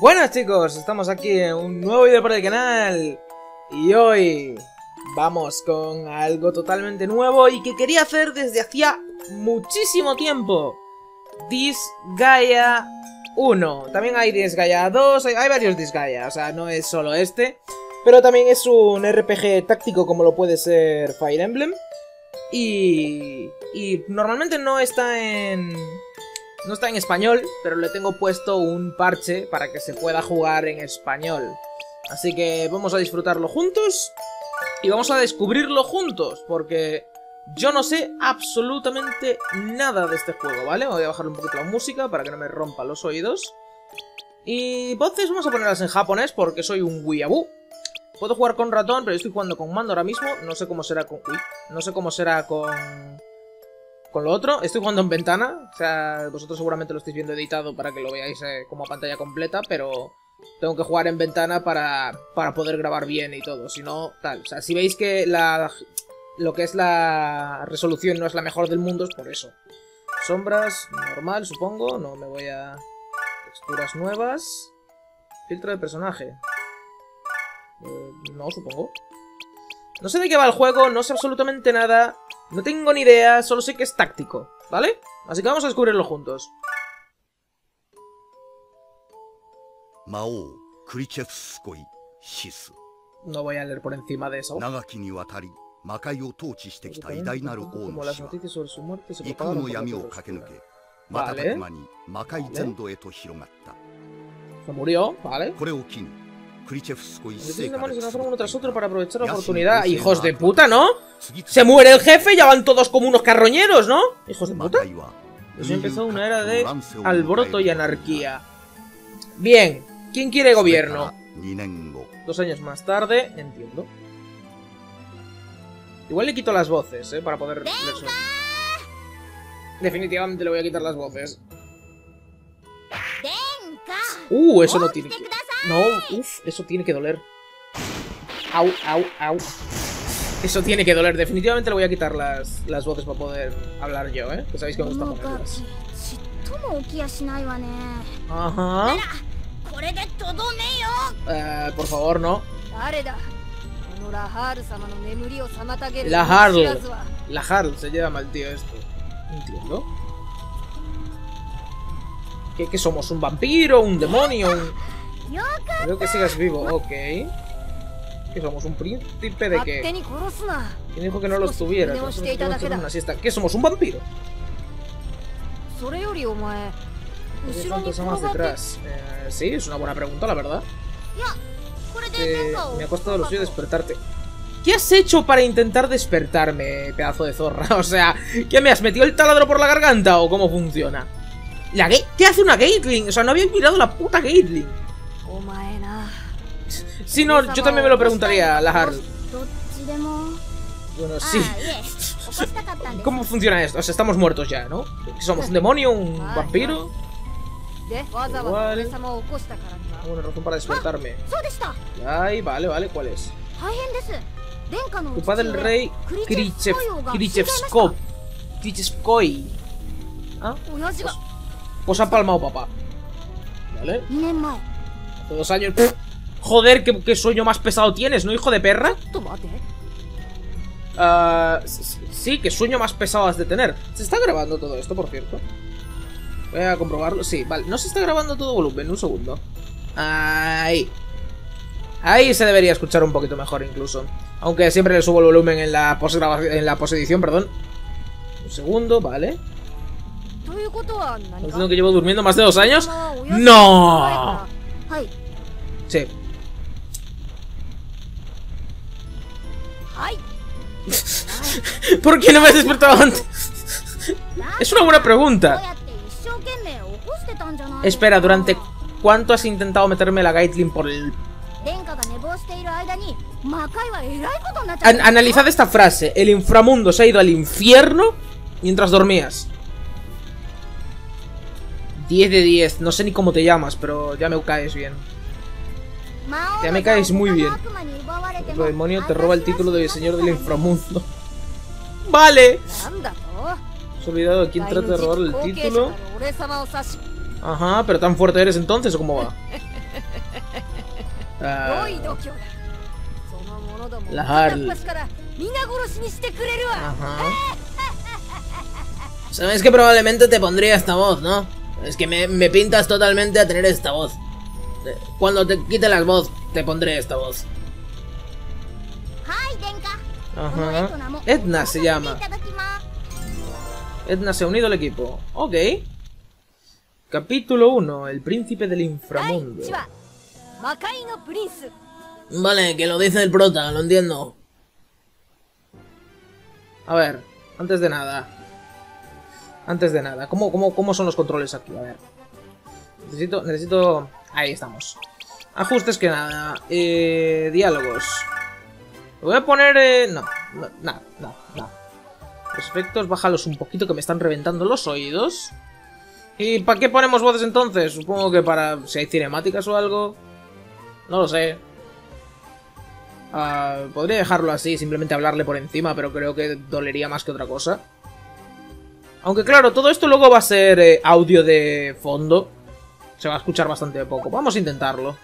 Buenas chicos, estamos aquí en un nuevo video para el canal. Y hoy vamos con algo totalmente nuevo y que quería hacer desde hacía muchísimo tiempo. Disgaea 1 También hay Disgaea 2, hay, hay varios Disgaea, o sea, no es solo este. Pero también es un RPG táctico como lo puede ser Fire Emblem. Y, y normalmente no está en, no está en español, pero le tengo puesto un parche para que se pueda jugar en español. Así que vamos a disfrutarlo juntos y vamos a descubrirlo juntos, porque yo no sé absolutamente nada de este juego, ¿vale? Voy a bajar un poquito la música para que no me rompa los oídos. Y voces vamos a ponerlas en japonés porque soy un weeaboo. Puedo jugar con ratón, pero estoy jugando con mando ahora mismo. No sé cómo será con... Uy, no sé cómo será con... Con lo otro. Estoy jugando en ventana. O sea, vosotros seguramente lo estáis viendo editado para que lo veáis eh, como pantalla completa, pero... Tengo que jugar en ventana para, para poder grabar bien y todo. Si no, tal. O sea, si veis que la... Lo que es la resolución no es la mejor del mundo, es por eso. Sombras, normal, supongo. No me voy a... Texturas nuevas. Filtro de personaje. Eh, no, supongo. No sé de qué va el juego, no sé absolutamente nada. No tengo ni idea, solo sé que es táctico, ¿vale? Así que vamos a descubrirlo juntos. No voy a leer por encima de eso. Como las noticias sobre su muerte se propagaron Vale. Se murió, ¿vale? Uno tras otro para aprovechar la oportunidad. Hijos de puta, ¿no? Se muere el jefe, ya van todos como unos carroñeros, ¿no? Hijos de puta. Pues ha empezado una era de alboroto y anarquía. Bien, ¿quién quiere gobierno? Dos años más tarde, entiendo. Igual le quito las voces, ¿eh? Para poder... Definitivamente le voy a quitar las voces. Uh, eso no tiene... No, uff, eso tiene que doler. Au, au, au. Eso tiene que doler. Definitivamente le voy a quitar las, las voces para poder hablar yo, ¿eh? Que sabéis que me gusta ponerlas. Ajá. Eh, por favor, no. La Harl. La Harl se llama el tío esto. Entiendo. ¿Qué, qué somos? ¿Un vampiro? ¿Un demonio? ¿Un... Creo que sigas vivo, ok. ¿Qué somos? ¿Un príncipe de qué? ¿Quién dijo que no los tuviera? Una siesta. ¿Qué somos? ¿Un vampiro? Más detrás? Eh, sí, es una buena pregunta, la verdad. Eh, me ha costado lo suyo despertarte. ¿Qué has hecho para intentar despertarme, pedazo de zorra? O sea, ¿qué me has metido el taladro por la garganta o cómo funciona? ¿Qué hace una Gatling? O sea, no había mirado la puta Gatling. Sí, no, yo también me lo preguntaría, la Bueno, sí. ¿Cómo funciona esto? O sea, estamos muertos ya, ¿no? ¿Somos un demonio, un vampiro? Igual. Una razón para despertarme. Ay, vale, vale, ¿cuál es? Culpa del rey Krichev, Krichevskov. Krichevskoi. ¿Ah? Pues, pues ha palmado papá. ¿Vale? Dos años. Joder, ¿qué, sueño más pesado tienes, ¿no, hijo de perra? Uh, sí, qué sueño más pesado has de tener. ¿Se está grabando todo esto, por cierto? Voy a comprobarlo. Sí, vale. No se está grabando todo volumen, un segundo. Ahí. Ahí se debería escuchar un poquito mejor incluso. Aunque siempre le subo el volumen en la post en la posedición, perdón. Un segundo, vale. ¿Estás diciendo que llevo durmiendo más de dos años? ¡No! はい ¡No! はい Sí. はい ¿Por qué no me has despertado antes? Es una buena どう pregunta. やって一生懸命起こしてたんじゃない Espera, ¿durante cuánto has intentado meterme la Gatling por el...? 殿下が寝坊している間に魔界はえらいことになっちゃっ An- た analizad esta frase. El inframundo se ha ido al infierno mientras dormías. 10 de 10. No sé ni cómo te llamas, pero ya me caes bien. Ya me caes muy bien. El demonio te roba el título de señor del inframundo. ¡Vale! Has olvidado a quién trata de robarle el título. Ajá, pero tan fuerte eres entonces, ¿o ¿cómo va? Ah. La Harl. Ajá. Sabes que probablemente te pondría esta voz, ¿no? Es que me, me pintas totalmente a tener esta voz. Eh, cuando te quite la voz, te pondré esta voz. Ajá. Edna se llama. Edna se ha unido al equipo. Ok. Capítulo 1. El príncipe del inframundo. Vale, que lo dice el prota, lo entiendo. A ver, antes de nada. Antes de nada, ¿cómo, cómo, cómo son los controles aquí? A ver. Necesito, necesito... Ahí estamos. Ajustes que nada. Eh, diálogos. Lo voy a poner... eh, No, no, no, no. Los efectos, bájalos un poquito que me están reventando los oídos. ¿Y para qué ponemos voces entonces? Supongo que para... si hay cinemáticas o algo. No lo sé. Ah, podría dejarlo así, simplemente hablarle por encima, pero creo que dolería más que otra cosa. Aunque claro, todo esto luego va a ser eh, audio de fondo. Se va a escuchar bastante poco. Vamos a intentarlo.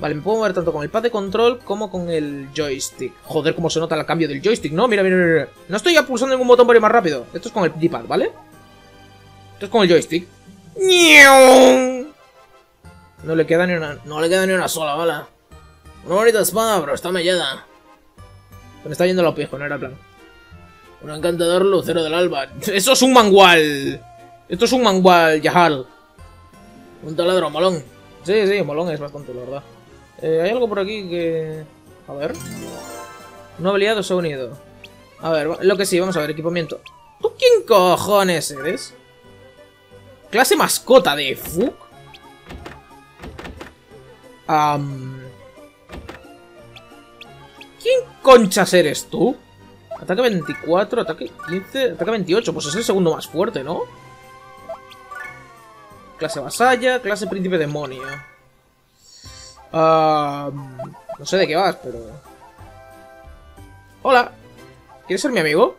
Vale, me puedo mover tanto con el pad de control como con el joystick. Joder, cómo se nota el cambio del joystick, ¿no? Mira, mira, mira. No estoy ya pulsando ningún botón para ir más rápido. Esto es con el D-pad, ¿vale? Esto es con el joystick. No le queda ni una... No le queda ni una sola bala. Una bonita espada, pero está mellada. Se me está yendo la pija, no era plan. Un encantador lucero del alba. ¡Eso es un mangual! Esto es un mangual, Yahal. Un taladro, molón. Sí, sí, molón es bastante, la verdad. Eh, hay algo por aquí que... A ver. Nuevo aliado se ha unido. A ver, lo que sí, vamos a ver, equipamiento. ¿Tú quién cojones eres? Clase mascota de Fuk. Am, ¿Quién conchas eres tú? Ataque 24, ataque 15, ataque 28. Pues es el segundo más fuerte, ¿no? Clase vasalla, clase príncipe demonio. No sé de qué vas, pero... Hola. ¿Quieres ser mi amigo?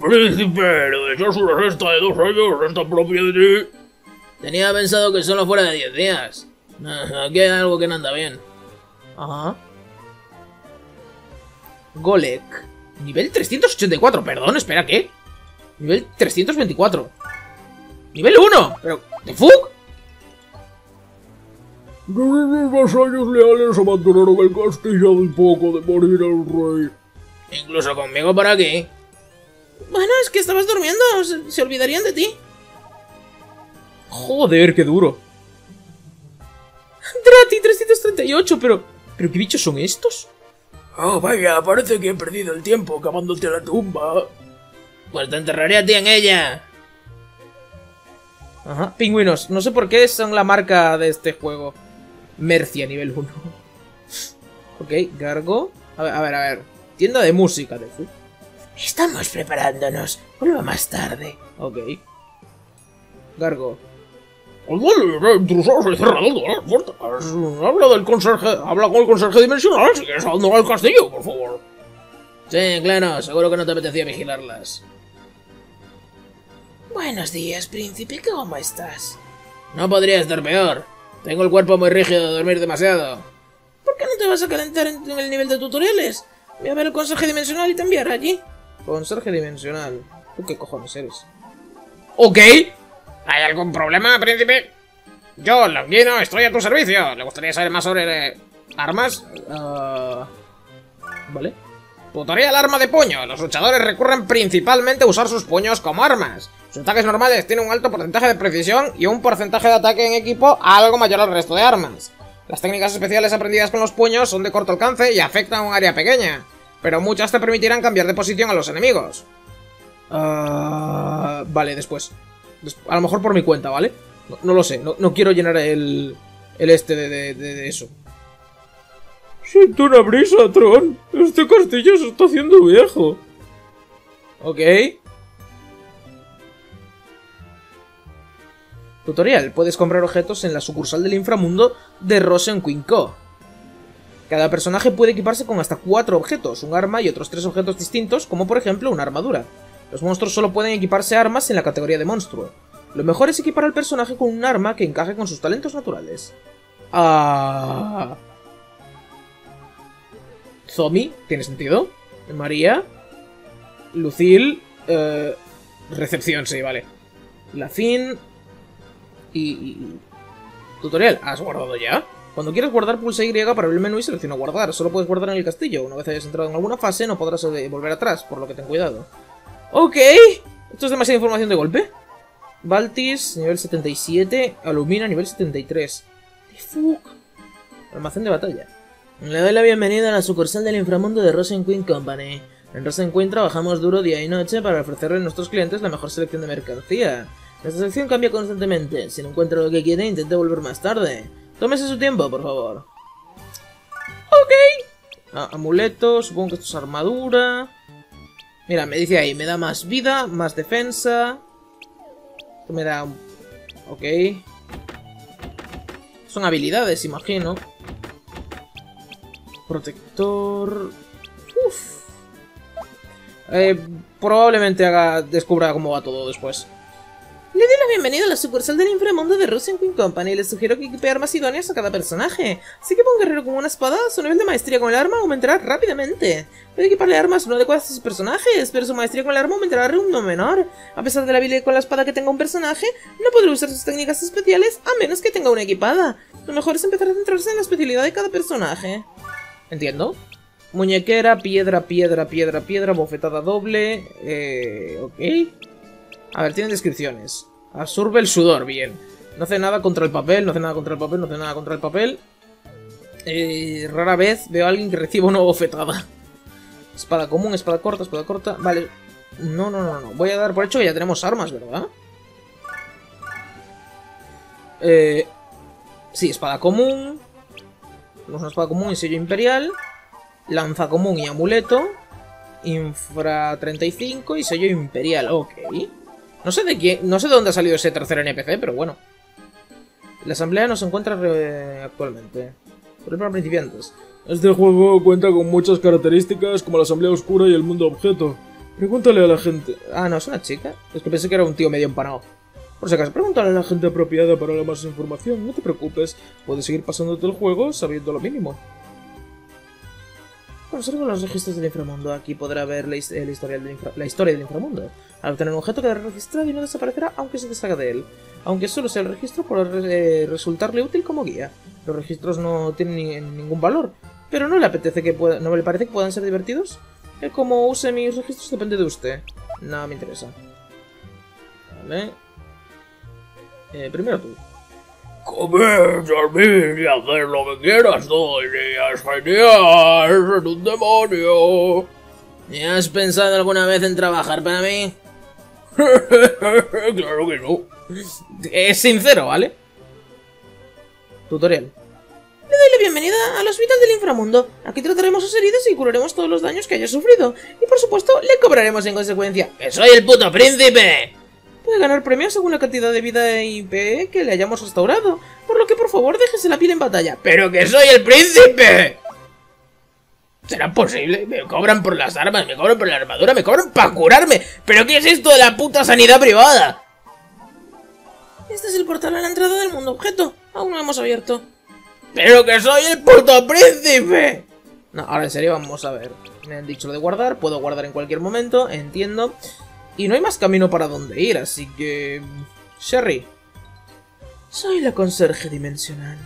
Príncipe, le echas una resta de dos años, resta propia de ti. Tenía pensado que solo fuera de 10 días. Aquí hay algo que no anda bien. Ajá. Golek. Nivel 384, perdón, espera, ¿qué? Nivel 324. Nivel 1, pero... ¿De Fug? Los vasallos leales abandonaron el castillo al poco de morir el rey. Incluso conmigo por aquí. Bueno, es que estabas durmiendo, se, se olvidarían de ti. Joder, qué duro. Drati 338, pero... ¿Pero qué bichos son estos? Oh, vaya, parece que he perdido el tiempo cavándote la tumba. Pues te enterraré a ti en ella. Ajá. Pingüinos. No sé por qué son la marca de este juego. Mercia, nivel 1. ok, Gargo. A ver, a ver, a ver. Tienda de música de Fu. Estamos preparándonos. Vuelva más tarde. Ok. Gargo. Habla del conserje, habla con el conserje dimensional si quieres abandonar el castillo, por favor. Sí, claro, seguro que no te apetecía vigilarlas. Buenos días, príncipe, ¿cómo estás? No podría estar peor. Tengo el cuerpo muy rígido de dormir demasiado. ¿Por qué no te vas a calentar en, el nivel de tutoriales? Voy a ver el conserje dimensional y te enviaré allí. Conserje dimensional. ¿Tú qué cojones eres? Ok. ¿Hay algún problema, príncipe? Yo, Longuino, estoy a tu servicio. ¿Le gustaría saber más sobre eh, armas? Ah, vale. Tutorial arma de puño. Los luchadores recurren principalmente a usar sus puños como armas. Sus ataques normales tienen un alto porcentaje de precisión y un porcentaje de ataque en equipo algo mayor al resto de armas. Las técnicas especiales aprendidas con los puños son de corto alcance y afectan a un área pequeña, pero muchas te permitirán cambiar de posición a los enemigos. Ah, vale, después. A lo mejor por mi cuenta, ¿vale? No, no lo sé, no, no quiero llenar el, el este de, de- de- de eso. Siento una brisa, Tron. Este castillo se está haciendo viejo. Ok. Tutorial. Puedes comprar objetos en la sucursal del inframundo de Rosen Queen Co. Cada personaje puede equiparse con hasta 4 objetos, un arma y otros 3 objetos distintos, como por ejemplo una armadura. Los monstruos solo pueden equiparse armas en la categoría de monstruo. Lo mejor es equipar al personaje con un arma que encaje con sus talentos naturales. Ah... Zomi, tiene sentido. María. Lucille. eh, recepción, sí, vale. La fin. Y, y- Tutorial, ¿has guardado ya? Cuando quieras guardar, pulsa Y para abrir el menú y selecciona guardar. Solo puedes guardar en el castillo. Una vez hayas entrado en alguna fase, no podrás eh, volver atrás, por lo que ten cuidado. Ok. Esto es demasiada información de golpe. Baltis, nivel 77. Alumina, nivel 73. The fuck? Almacén de batalla. Le doy la bienvenida a la sucursal del inframundo de Rosen Queen Company. En Rosen Queen trabajamos duro día y noche para ofrecerle a nuestros clientes la mejor selección de mercancía. Nuestra selección cambia constantemente. Si no encuentra lo que quiere, intente volver más tarde. Tómese su tiempo, por favor. Ok. Ah, amuleto, supongo que esto es armadura. Mira, me dice ahí, me da más vida, más defensa. Esto me da... Ok. Son habilidades, imagino. Protector... Uf. Eh, probablemente haga, descubra cómo va todo después. Le doy la bienvenida a la sucursal del inframundo de Russian Queen Company y les sugiero que equipe armas idóneas a cada personaje. Así que para un guerrero con una espada, su nivel de maestría con el arma aumentará rápidamente. Puede equiparle armas no adecuadas a sus personajes, pero su maestría con el arma aumentará a un menor. A pesar de la habilidad con la espada que tenga un personaje, no podrá usar sus técnicas especiales a menos que tenga una equipada. Lo mejor es empezar a centrarse en la especialidad de cada personaje. ¿Entiendo? Muñequera, piedra, piedra, piedra, piedra, bofetada doble. Eh. Ok. A ver, tienen descripciones. Absorbe el sudor, bien. No hace nada contra el papel, no hace nada contra el papel, no hace nada contra el papel. Eh, rara vez veo a alguien que reciba una bofetada. Espada común, espada corta, espada corta. Vale. No, no, no, no. Voy a dar por hecho que ya tenemos armas, ¿verdad? Eh, sí, espada común. Tenemos una espada común y sello imperial. Lanza común y amuleto. Infra 35 y sello imperial. Ok. No sé de quién, no sé de dónde ha salido ese tercer NPC, pero bueno. La asamblea no se encuentra re- actualmente. Por para principiantes. Este juego cuenta con muchas características como la asamblea oscura y el mundo objeto. Pregúntale a la gente. Ah, no, es una chica. Es que pensé que era un tío medio empanado. Por si acaso, Pregúntale a la gente apropiada para la más información. No te preocupes, puedes seguir pasándote el juego sabiendo lo mínimo. Conservo los registros del inframundo. Aquí podrá ver la, historial del infra- la historia del inframundo. Al obtener un objeto quedará registrado y no desaparecerá aunque se deshaga de él. Aunque solo sea el registro, re- eh, resultarle útil como guía. Los registros no tienen ni- ningún valor. Pero no le apetece que pueda, no le parece que puedan ser divertidos. El cómo use mis registros depende de usted. No me interesa. Vale. Eh, primero tú. Comer, dormir y hacer lo que quieras todo el día es genial. Eres un demonio. ¿Y has pensado alguna vez en trabajar para mí? claro que no. Es sincero, ¿vale? Tutorial. Le doy la bienvenida al Hospital del Inframundo. Aquí trataremos sus heridas y curaremos todos los daños que haya sufrido. Y por supuesto, le cobraremos en consecuencia. ¡Que soy el puto príncipe! Puede ganar premios según la cantidad de vida y IP que le hayamos restaurado. Por lo que por favor déjese la piel en batalla. ¡Pero que soy el príncipe! ¿Será posible? Me cobran por las armas, me cobran por la armadura, me cobran para curarme. ¿Pero qué es esto de la puta sanidad privada? Este es el portal a la entrada del mundo objeto. Aún no hemos abierto. ¡Pero que soy el puto príncipe! No, ahora en serio vamos a ver. Me han dicho lo de guardar, puedo guardar en cualquier momento, entiendo. Y no hay más camino para dónde ir, así que... Sherry. Soy la conserje dimensional.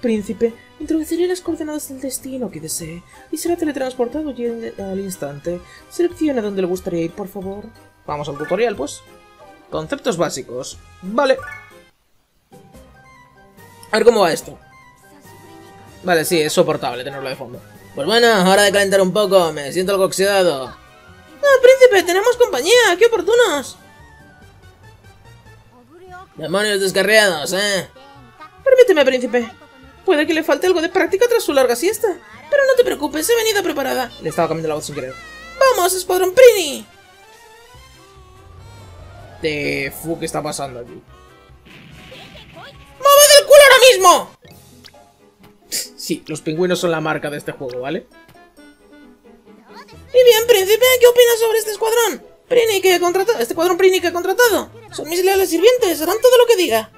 Príncipe, introduciré las coordenadas del destino que desee y será teletransportado al instante. Seleccione dónde le gustaría ir, por favor. Vamos al tutorial, pues. Conceptos básicos. Vale. A ver cómo va esto. Vale, sí, es soportable tenerlo de fondo. Pues bueno, hora de calentar un poco, me siento algo oxidado. ¡Ah, príncipe! ¡Tenemos compañía! ¡Qué oportunos! Demonios descarriados, ¿eh? Permíteme, príncipe. Puede que le falte algo de práctica tras su larga siesta. Pero no te preocupes, he venido preparada. Le estaba cambiando la voz sin querer. ¡Vamos, Escuadrón Prini! De fu, ¿qué está pasando aquí? ¡Moved el culo ahora mismo! Sí, los pingüinos son la marca de este juego, ¿vale? Y bien, príncipe, ¿qué opinas sobre este escuadrón? Prini que he contratado, este escuadrón Prini que he contratado. Son mis leales sirvientes, harán todo lo que diga.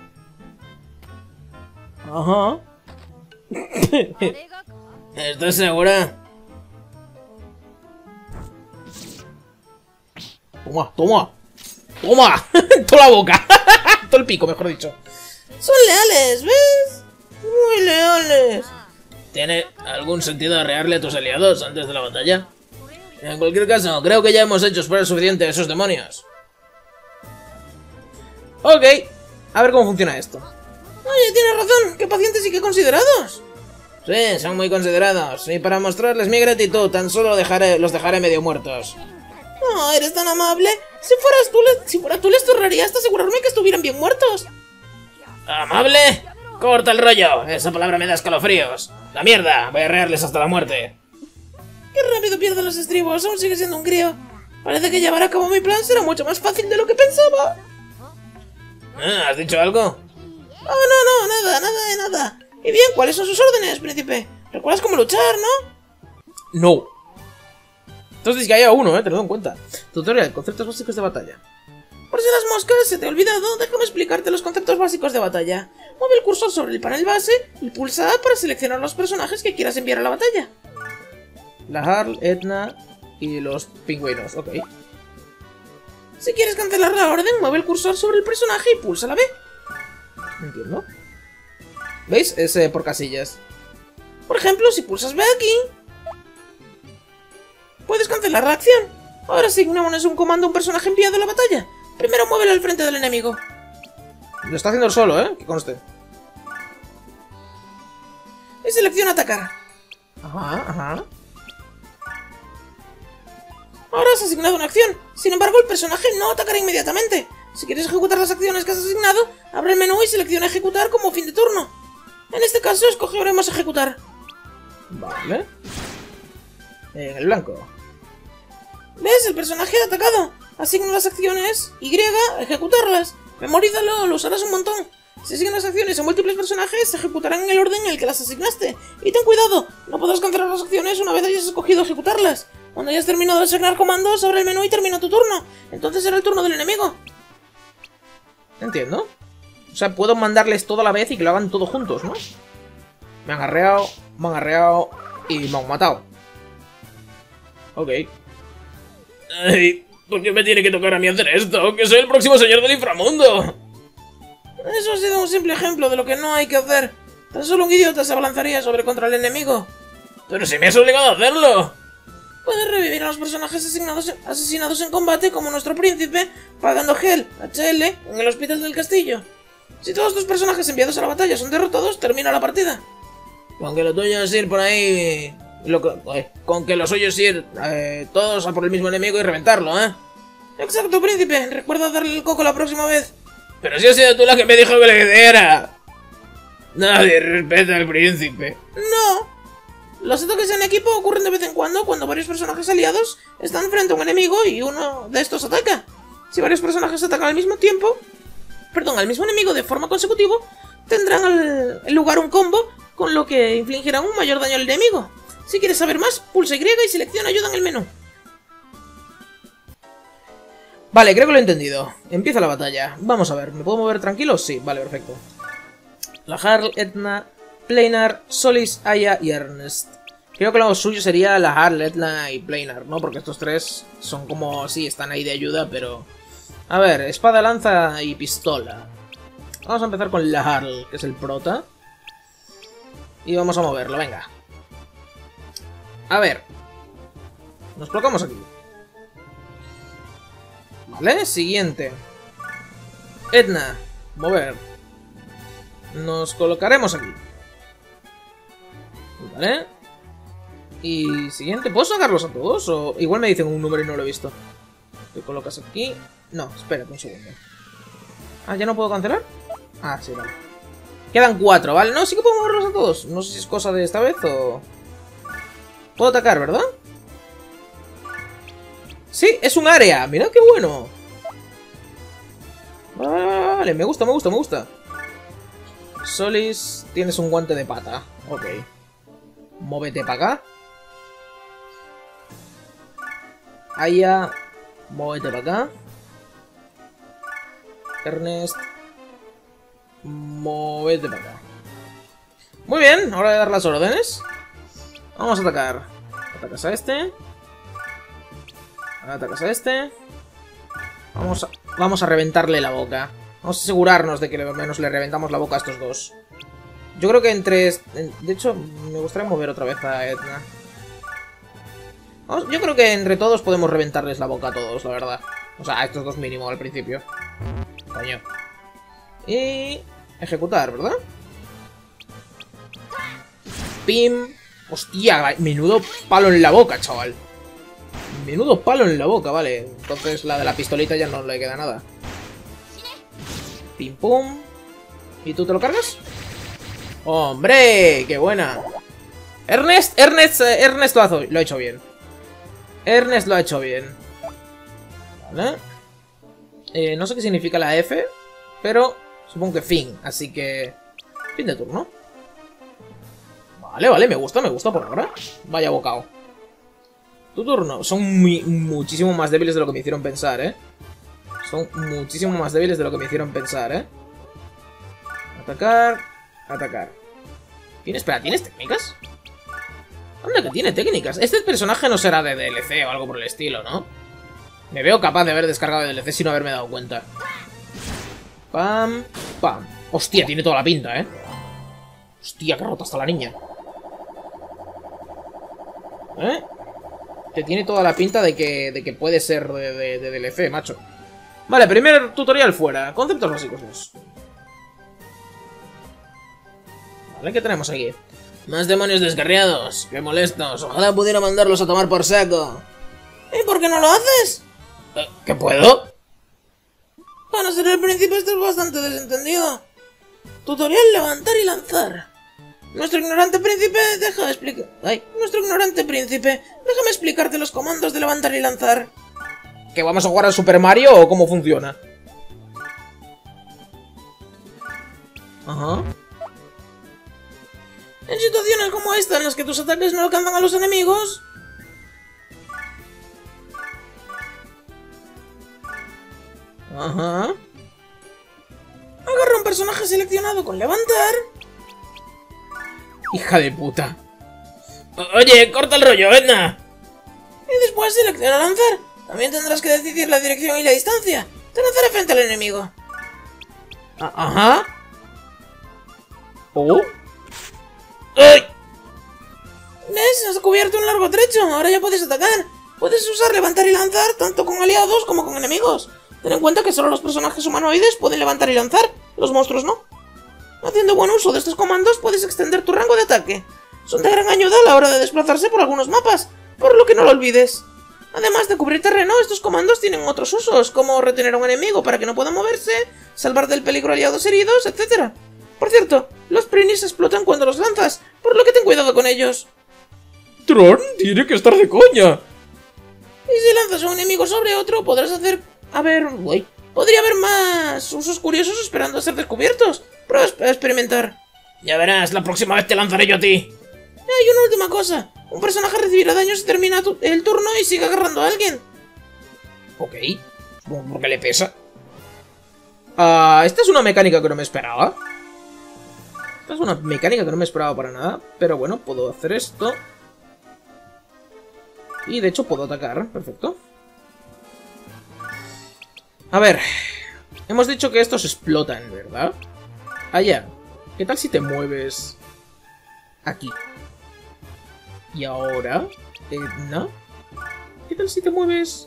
Ajá. ¿Estás segura? Toma, toma. ¡Toma! ¡Toda la boca! ¡Todo el pico, mejor dicho! ¡Son leales, ves! ¡Muy leales! ¿Tiene algún sentido arrearle a tus aliados antes de la batalla? En cualquier caso, creo que ya hemos hecho esperar suficiente a esos demonios. Ok, a ver cómo funciona esto. Oye, tienes razón. Qué pacientes y qué considerados. Sí, son muy considerados. Y para mostrarles mi gratitud, tan solo dejaré, los dejaré medio muertos. Oh, eres tan amable. Si fueras tú, si fuera tú les torraría hasta asegurarme que estuvieran bien muertos. ¿Amable? Corta el rollo. Esa palabra me da escalofríos. La mierda. Voy a arrearles hasta la muerte. Qué rápido pierden los estribos. Aún sigue siendo un crío. Parece que llevar a cabo mi plan será mucho más fácil de lo que pensaba. Ah, ¿Has dicho algo? Oh, no, no, nada, nada de nada. Y bien, ¿cuáles son sus órdenes, príncipe? ¿Recuerdas cómo luchar, no? No. Entonces ya hay uno, eh, tenedlo en cuenta. Tutorial, conceptos básicos de batalla. Por si las moscas se te ha olvidado, déjame explicarte los conceptos básicos de batalla. Mueve el cursor sobre el panel base y pulsa A para seleccionar los personajes que quieras enviar a la batalla. La Harl, Etna y los pingüinos, ok. Si quieres cancelar la orden, mueve el cursor sobre el personaje y pulsa la B. Entiendo. ¿Veis? Es eh, por casillas. Por ejemplo, si pulsas B aquí, puedes cancelar la acción. Ahora asignémonos un comando a un personaje enviado a la batalla. Primero muévelo al frente del enemigo. Lo está haciendo solo, ¿eh? Que conste. Y selecciona atacar. Ajá, ajá. Ahora has asignado una acción. Sin embargo, el personaje no atacará inmediatamente. Si quieres ejecutar las acciones que has asignado, abre el menú y selecciona ejecutar como fin de turno. En este caso, escogeremos ejecutar. Vale. En el blanco. ¿Ves? El personaje ha atacado. Asigna las acciones Y, ejecutarlas. Memorízalo, lo usarás un montón. Si asignas las acciones a múltiples personajes, se ejecutarán en el orden en el que las asignaste. Y ten cuidado, no podrás cancelar las acciones una vez hayas escogido ejecutarlas. Cuando hayas terminado de asignar comandos, abre el menú y termina tu turno. Entonces será el turno del enemigo. Entiendo. O sea, puedo mandarles todo a la vez y que lo hagan todo juntos, ¿no? Me han arreado, me han arreado y me han matado. Ok. Ay, ¿por qué me tiene que tocar a mí hacer esto? Que soy el próximo señor del inframundo. Eso ha sido un simple ejemplo de lo que no hay que hacer. Tan solo un idiota se abalanzaría sobre contra el enemigo. Pero si me has obligado a hacerlo. Puedes revivir a los personajes asignados, asesinados en combate como nuestro príncipe, pagando Hell, HL, en el hospital del castillo. Si todos tus personajes enviados a la batalla son derrotados, termina la partida. Con que lo tuyo es ir por ahí... lo ay, con que lo suyo es ir eh, todos a por el mismo enemigo y reventarlo, ¿eh? Exacto, príncipe. Recuerda darle el coco la próxima vez. Pero si has sido tú la que me dijo que le hiciera. Nadie respeta al príncipe. No. Los ataques en equipo ocurren de vez en cuando cuando varios personajes aliados están frente a un enemigo y uno de estos ataca. Si varios personajes atacan al mismo tiempo, perdón, al mismo enemigo de forma consecutiva, tendrán en lugar un combo con lo que infligirán un mayor daño al enemigo. Si quieres saber más, pulsa Y y selecciona ayuda en el menú. Vale, creo que lo he entendido. Empieza la batalla. Vamos a ver, ¿me puedo mover tranquilo? Sí, vale, perfecto. La Harl, Etna, Planar, Solis, Aya y Ernest. Creo que lo suyo sería la Harl, Etna y Planar, ¿no? Porque estos tres son como... Sí, están ahí de ayuda, pero... A ver, espada, lanza y pistola. Vamos a empezar con la Harl, que es el prota. Y vamos a moverlo, venga. A ver. Nos colocamos aquí. Vale, siguiente. Edna, mover. Nos colocaremos aquí. Vale. Y siguiente, ¿puedo sacarlos a todos? O igual me dicen un número y no lo he visto. Te colocas aquí. No, espérate un segundo. Ah, ¿ya no puedo cancelar? Ah, sí, vale. Quedan cuatro, ¿vale? No, sí que puedo moverlos a todos. No sé si es cosa de esta vez o... Puedo atacar, ¿verdad? Sí, es un área. Mira qué bueno. Vale, me gusta, me gusta, me gusta. Solis, tienes un guante de pata. Ok. Móvete para acá. Aya, móvete para acá. Ernest, móvete para acá. Muy bien, ahora voy a dar las órdenes. Vamos a atacar. Atacas a este. Atacas a este. Vamos a, vamos a reventarle la boca. Vamos a asegurarnos de que al menos le reventamos la boca a estos dos. Yo creo que entre... De hecho, me gustaría mover otra vez a Edna. Yo creo que entre todos podemos reventarles la boca a todos, la verdad. O sea, a estos dos mínimo al principio. Coño. Y... Ejecutar, ¿verdad? Pim. Hostia, menudo palo en la boca, chaval. Menudo palo en la boca, vale. Entonces la de la pistolita ya no le queda nada. Pim pum. ¿Y tú te lo cargas? ¡Hombre! ¡Qué buena! Ernest, Ernest, eh, Ernest lo, ha hecho bien. Ernest lo ha hecho bien. ¿Vale? Eh, no sé qué significa la F, pero supongo que fin, así que... Fin de turno. Vale, vale, me gusta, me gusta por ahora. Vaya bocado. Tu turno. Son muchísimo más débiles de lo que me hicieron pensar, ¿eh? Son muchísimo más débiles de lo que me hicieron pensar, ¿eh? Atacar, atacar. ¿Tiene, espera, ¿tienes técnicas? Anda, que tiene técnicas. Este personaje no será de DLC o algo por el estilo, ¿no? Me veo capaz de haber descargado el DLC sin haberme dado cuenta. Pam, pam. Hostia, tiene toda la pinta, ¿eh? Hostia, que rota está la niña. ¿Eh? Que tiene toda la pinta de que, de que puede ser de, de- de DLC, macho. Vale, primer tutorial fuera. Conceptos básicos 2. Vale, ¿qué tenemos aquí? Más demonios descarriados. Qué molestos. Ojalá pudiera mandarlos a tomar por saco. ¿Y por qué no lo haces? Eh, ¿Qué puedo? Para ser el príncipe estás bastante desentendido. Tutorial levantar y lanzar. Nuestro ignorante príncipe, deja explicar. Ay, nuestro ignorante príncipe, déjame explicarte los comandos de levantar y lanzar. ¿Que vamos a jugar al Super Mario o cómo funciona? Ajá. En situaciones como esta en las que tus ataques no alcanzan a los enemigos. Ajá. Agarra un personaje seleccionado con levantar. Hija de puta. Oye, corta el rollo, Edna. Y después selecciona lanzar. También tendrás que decidir la dirección y la distancia. Te lanzaré frente al enemigo. Ajá. Oh. ¡Ay! ¿Ves? Has cubierto un largo trecho. Ahora ya puedes atacar. Puedes usar levantar y lanzar tanto con aliados como con enemigos. Ten en cuenta que solo los personajes humanoides pueden levantar y lanzar. Los monstruos no. Haciendo buen uso de estos comandos puedes extender tu rango de ataque. Son de gran ayuda a la hora de desplazarse por algunos mapas, por lo que no lo olvides. Además de cubrir terreno, estos comandos tienen otros usos, como retener a un enemigo para que no pueda moverse, salvar del peligro aliados heridos, etc. Por cierto, los Prinis explotan cuando los lanzas, por lo que ten cuidado con ellos. Tron tiene que estar de coña. Y si lanzas a un enemigo sobre otro, podrás hacer... A ver... Uy, podría haber más usos curiosos esperando a ser descubiertos. Prueba a experimentar. Ya verás, la próxima vez te lanzaré yo a ti. Hay una última cosa. Un personaje recibirá daño si termina tu- el turno y sigue agarrando a alguien. Ok. Supongo porque le pesa. Ah, esta es una mecánica que no me esperaba. Es una mecánica que no me esperaba para nada. Pero bueno, puedo hacer esto. Y de hecho puedo atacar. Perfecto. A ver. Hemos dicho que estos explotan, ¿verdad? Allá. ¿Qué tal si te mueves aquí? Y ahora... Edna. ¿Qué tal si te mueves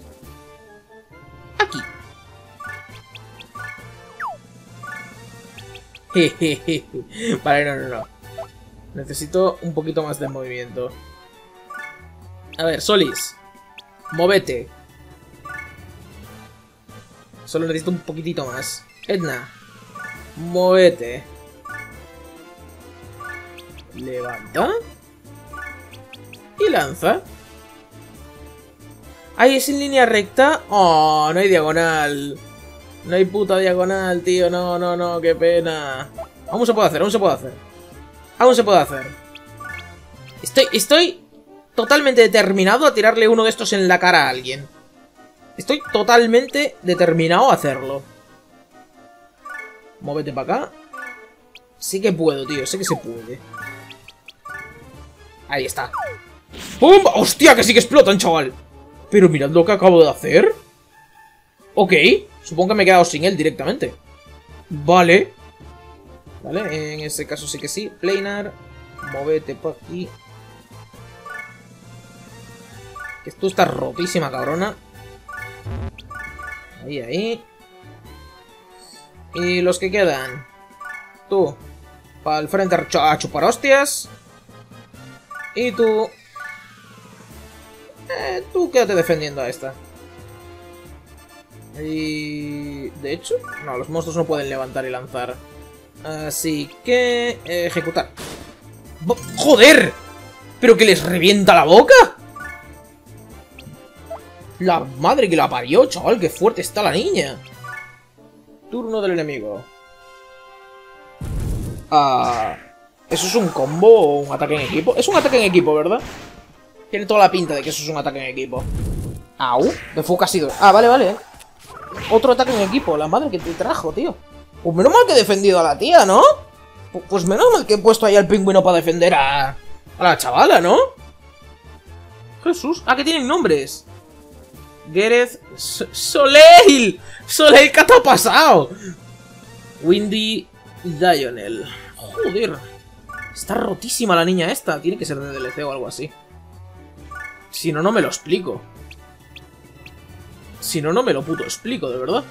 aquí? vale, no, no, no. Necesito un poquito más de movimiento. A ver, Solis. Móvete. Solo necesito un poquitito más. Edna. Móvete. Levanta. Y lanza. Ahí es en línea recta. Oh, no hay diagonal. No hay puta diagonal, tío. No, no, no, qué pena. Aún se puede hacer, aún se puede hacer. Aún se puede hacer. Estoy, estoy totalmente determinado a tirarle uno de estos en la cara a alguien. Estoy totalmente determinado a hacerlo. Móvete para acá. Sí que puedo, tío. Sé que se puede. Ahí está. ¡Pum! ¡Hostia! Que sí que explotan, chaval. Pero mirad lo que acabo de hacer. Ok, supongo que me he quedado sin él directamente. Vale. Vale, en ese caso sí que sí. Planar, movete por aquí. Que tú estás rotísima, cabrona. Ahí, ahí. Y los que quedan. Tú. Para el frente a chu- a chupar hostias. Y tú... Eh, tú quédate defendiendo a esta. Y... De hecho... No, los monstruos no pueden levantar y lanzar. Así que... ejecutar. ¡Joder! ¿Pero que les revienta la boca? La madre que la parió, chaval, qué fuerte está la niña. Turno del enemigo. Ah, ¿Eso es un combo o un ataque en equipo? Es un ataque en equipo, ¿verdad? Tiene toda la pinta de que eso es un ataque en equipo. Au, de fuga ha sido. Ah, vale, vale. Otro ataque en equipo, la madre que te trajo, tío. Pues menos mal que he defendido a la tía, ¿no? Pu- Pues menos mal que he puesto ahí al pingüino para defender a, a la chavala, ¿no? Jesús. Ah, que tienen nombres. S- Soleil. Soleil, ¿qué te ha pasado? Windy Lionel. Joder. Está rotísima la niña esta. Tiene que ser de DLC o algo así. Si no, no me lo explico. Si no, no me lo puto explico, de verdad.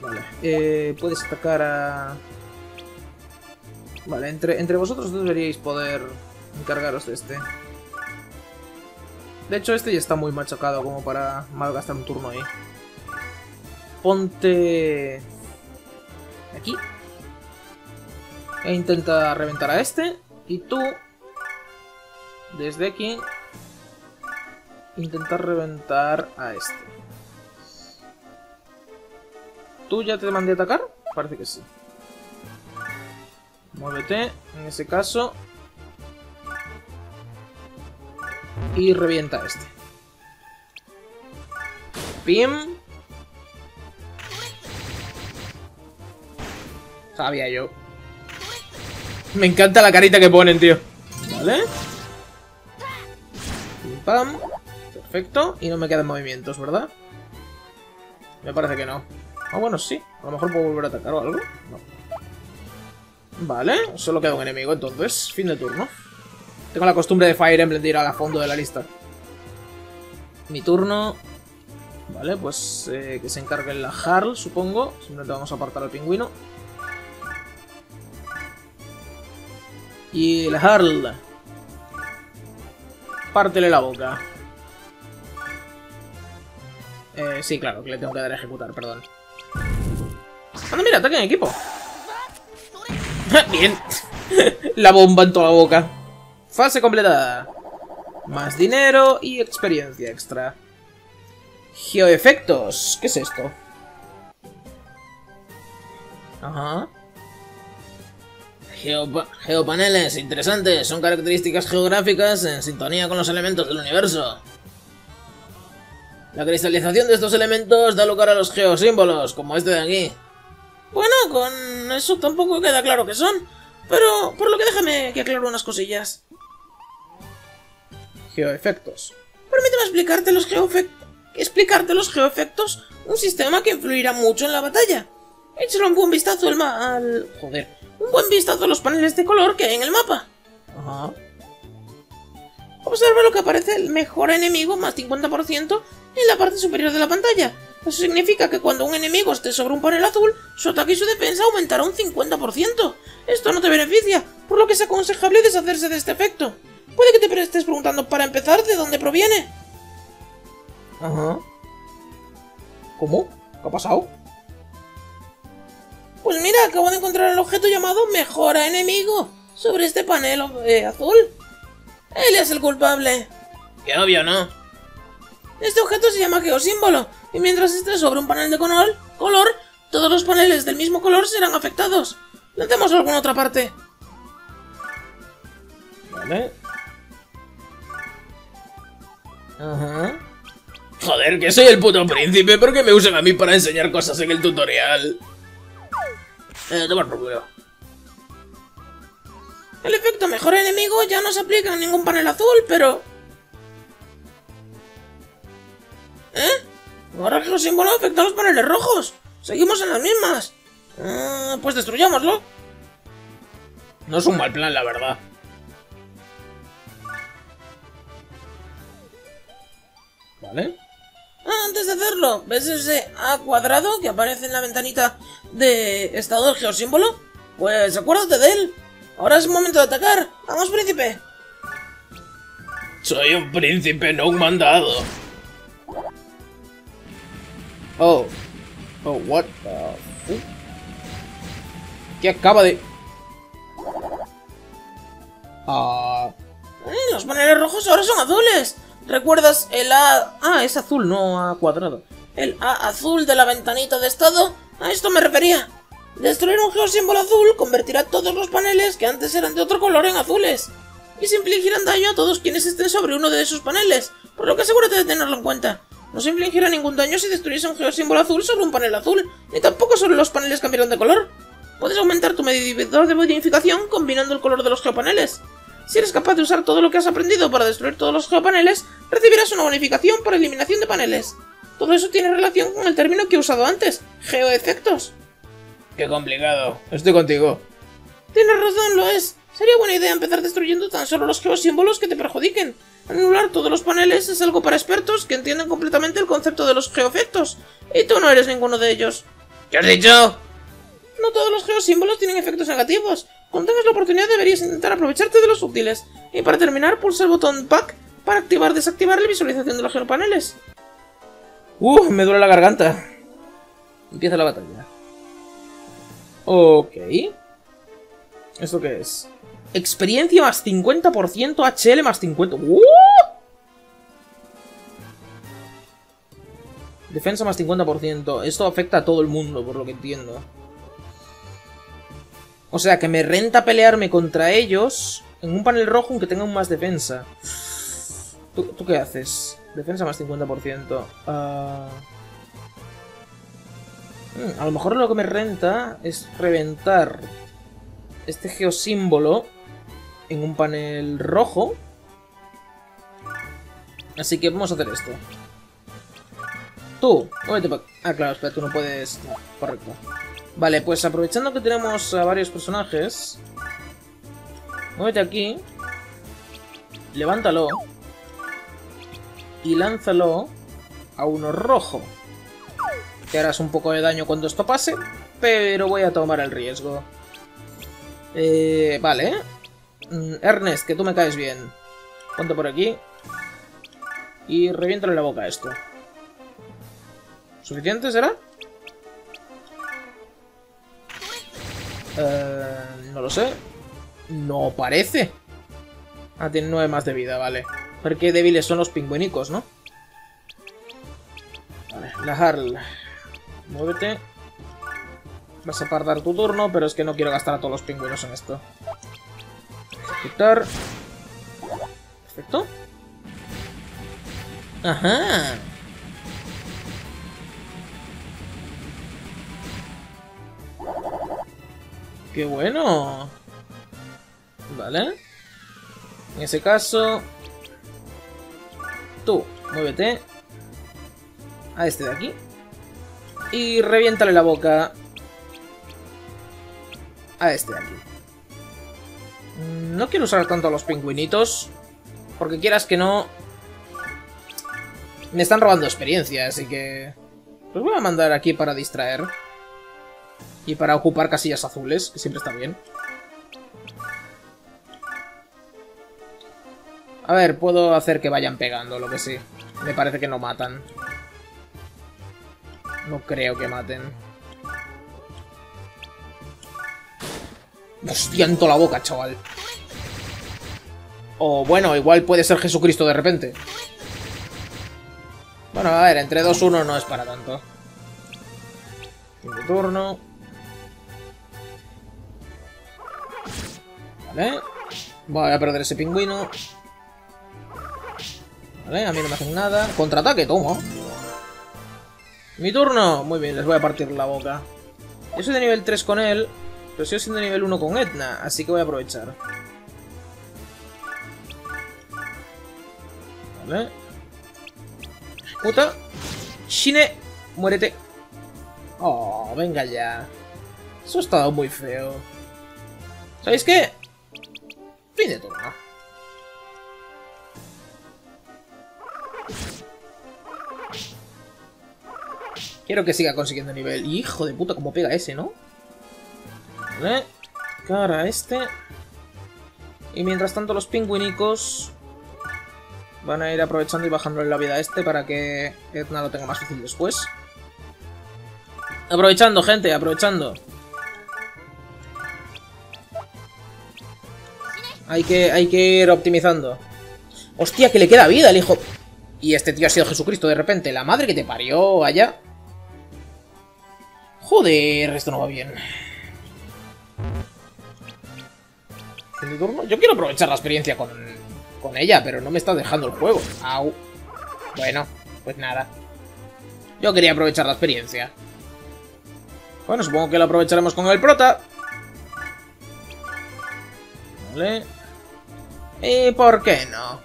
Vale. Eh, puedes atacar a... Vale, entre, entre vosotros deberíais poder encargaros de este. De hecho, este ya está muy machacado como para malgastar un turno ahí. Ponte... Aquí. E intenta reventar a este. Y tú... Desde aquí... Intentar reventar a este. ¿Tú ya te mandé atacar? Parece que sí. Muévete, en ese caso. Y revienta a este. Pim. Sabía yo. Me encanta la carita que ponen, tío. Vale. Pim pam. Perfecto. Y no me quedan movimientos, ¿verdad? Me parece que no. Ah, bueno, sí. A lo mejor puedo volver a atacar o algo. Vale, solo queda un enemigo entonces. Fin de turno. Tengo la costumbre de Fire Emblem de ir a la fondo de la lista. Mi turno. Vale, pues eh, que se encargue la Harl, supongo. Simplemente vamos a apartar al pingüino. Y la Harl. Pártele la boca. Eh, sí, claro, que le tengo que dar a ejecutar, perdón. Anda, mira, ataque en equipo. Bien. la bomba en toda la boca. Fase completada. Más dinero y experiencia extra. Geoefectos. ¿Qué es esto? Ajá. Geopa- geopaneles interesantes son características geográficas en sintonía con los elementos del universo. La cristalización de estos elementos da lugar a los geosímbolos, como este de aquí. Bueno, con eso tampoco queda claro qué son, pero por lo que déjame que aclaro unas cosillas. Geoefectos. Permíteme explicarte los geoefectos. Explicarte los geoefectos, un sistema que influirá mucho en la batalla. Échale un buen vistazo al, al... Joder. Un buen vistazo a los paneles de color que hay en el mapa. Ajá. Observa lo que aparece el mejor enemigo más 50% en la parte superior de la pantalla. Eso significa que cuando un enemigo esté sobre un panel azul, su ataque y su defensa aumentará un 50%. Esto no te beneficia, por lo que es aconsejable deshacerse de este efecto. Puede que te estés preguntando para empezar de dónde proviene. Ajá. ¿Cómo? ¿Qué ha pasado? Pues mira, acabo de encontrar el objeto llamado Mejora Enemigo sobre este panel eh, azul. Él es el culpable. Qué obvio, ¿no? Este objeto se llama geosímbolo, y mientras esté sobre un panel de color, color, todos los paneles del mismo color serán afectados. Lancemos alguna otra parte. Vale. Ajá. Joder, que soy el puto príncipe, ¿por qué me usan a mí para enseñar cosas en el tutorial? Eh, toma por culo. El efecto Mejora Enemigo ya no se aplica en ningún panel azul, pero... ¿Eh? Ahora el geosímbolo afecta a los paneles rojos. Seguimos en las mismas. Ah, pues destruyámoslo. No es un mal plan, la verdad. Vale. Ah, antes de hacerlo, ¿ves ese A cuadrado que aparece en la ventanita de estado del geosímbolo? Pues acuérdate de él. Ahora es el momento de atacar. ¡Vamos, príncipe! Soy un príncipe, no un mandado. Oh. Oh, what the fuck? ¿Qué acaba de...? Ah... Mm, Los paneles rojos ahora son azules. ¿Recuerdas el A... Ah, es azul, no a cuadrado. el A azul de la ventanita de estado? A esto me refería. Destruir un geosímbolo azul convertirá todos los paneles que antes eran de otro color en azules. Y se infligirán daño a todos quienes estén sobre uno de esos paneles, por lo que asegúrate de tenerlo en cuenta. No se infligirá ningún daño si destruyes un geosímbolo azul sobre un panel azul, ni tampoco solo los paneles cambiarán de color. Puedes aumentar tu medidor de modificación combinando el color de los geopaneles. Si eres capaz de usar todo lo que has aprendido para destruir todos los geopaneles, recibirás una bonificación por eliminación de paneles. Todo eso tiene relación con el término que he usado antes, geoefectos. Qué complicado. Estoy contigo. Tienes razón, lo es. Sería buena idea empezar destruyendo tan solo los geosímbolos que te perjudiquen. Anular todos los paneles es algo para expertos que entienden completamente el concepto de los geoefectos. Y tú no eres ninguno de ellos. ¿Qué has dicho? No todos los geosímbolos tienen efectos negativos. Cuando tengas la oportunidad deberías intentar aprovecharte de los útiles. Y para terminar, pulsa el botón Pack para activar desactivar la visualización de los geopaneles. Uh, me duele la garganta. Empieza la batalla. Ok. ¿Esto qué es? Experiencia más 50%, HL más 50%. ¡Uh! Defensa más 50%. Esto afecta a todo el mundo, por lo que entiendo. O sea, que me renta pelearme contra ellos en un panel rojo aunque tengan más defensa. ¿Tú, tú qué haces? Defensa más 50%. Ah... A lo mejor lo que me renta es reventar este geosímbolo en un panel rojo. Así que vamos a hacer esto. Tú, muévete pa- Ah, claro, espera, tú no puedes... no, correcto. Vale, pues aprovechando que tenemos a varios personajes... Muévete aquí. Levántalo. Y lánzalo a uno rojo. Te harás un poco de daño cuando esto pase, pero voy a tomar el riesgo. Eh, vale. Mm, Ernest, que tú me caes bien. Ponte por aquí. Y reviéntale la boca a esto. ¿Suficiente será? Eh, no lo sé. No parece. Ah, tiene 9 más de vida, vale. Pero qué débiles son los pingüinicos, ¿no? Vale, la Harl. Muévete. Vas a tardar tu turno, pero es que no quiero gastar a todos los pingüinos en esto. Ejecutar. Perfecto. Ajá. ¡Qué bueno! Vale. En ese caso... Tú, muévete. A este de aquí. Y reviéntale la boca. A este de aquí. No quiero usar tanto a los pingüinitos. Porque quieras que no... Me están robando experiencia, así que... Los voy a mandar aquí para distraer. Y para ocupar casillas azules, que siempre está bien. A ver, puedo hacer que vayan pegando, lo que sí. Me parece que no matan. No creo que maten. Hostia, en toda la boca, chaval. O bueno, igual puede ser Jesucristo de repente. Bueno, a ver, entre 2-1 no es para tanto. De turno. Vale. Voy a perder ese pingüino. Vale, a mí no me hacen nada. Contraataque, toma. Mi turno. Muy bien, les voy a partir la boca. Yo soy de nivel 3 con él, pero sigo siendo de nivel 1 con Etna, así que voy a aprovechar. Vale. Ejecuta. Shine, muérete. Oh, venga ya. Eso ha estado muy feo. ¿Sabéis qué? Fin de turno. Quiero que siga consiguiendo nivel. Hijo de puta, cómo pega ese, ¿no? Vale. Cara este. Y mientras tanto los pingüinicos van a ir aprovechando y bajándole la vida a este para que Edna lo tenga más fácil después. Aprovechando, gente, aprovechando. Hay que, hay que ir optimizando. Hostia, que le queda vida el hijo... Y este tío ha sido Jesucristo de repente. La madre que te parió allá. Joder, esto no va bien. ¿Fin de turno? Yo quiero aprovechar la experiencia con, con ella, pero no me está dejando el juego. Au. Bueno, pues nada. Yo quería aprovechar la experiencia. Bueno, supongo que lo aprovecharemos con el prota. Vale. ¿Y por qué no?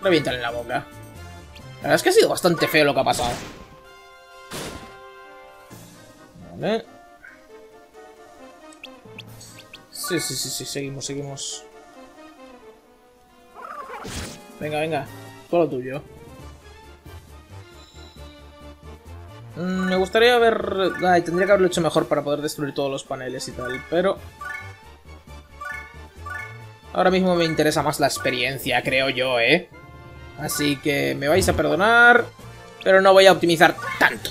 Reviéntale en la boca. La verdad es que ha sido bastante feo lo que ha pasado. Vale. Sí, sí, sí, sí, seguimos, seguimos. Venga, venga, todo lo tuyo. Mm, me gustaría haber... Ay, tendría que haberlo hecho mejor para poder destruir todos los paneles y tal, pero... Ahora mismo me interesa más la experiencia, creo yo, ¿eh? Así que me vais a perdonar, pero no voy a optimizar tanto.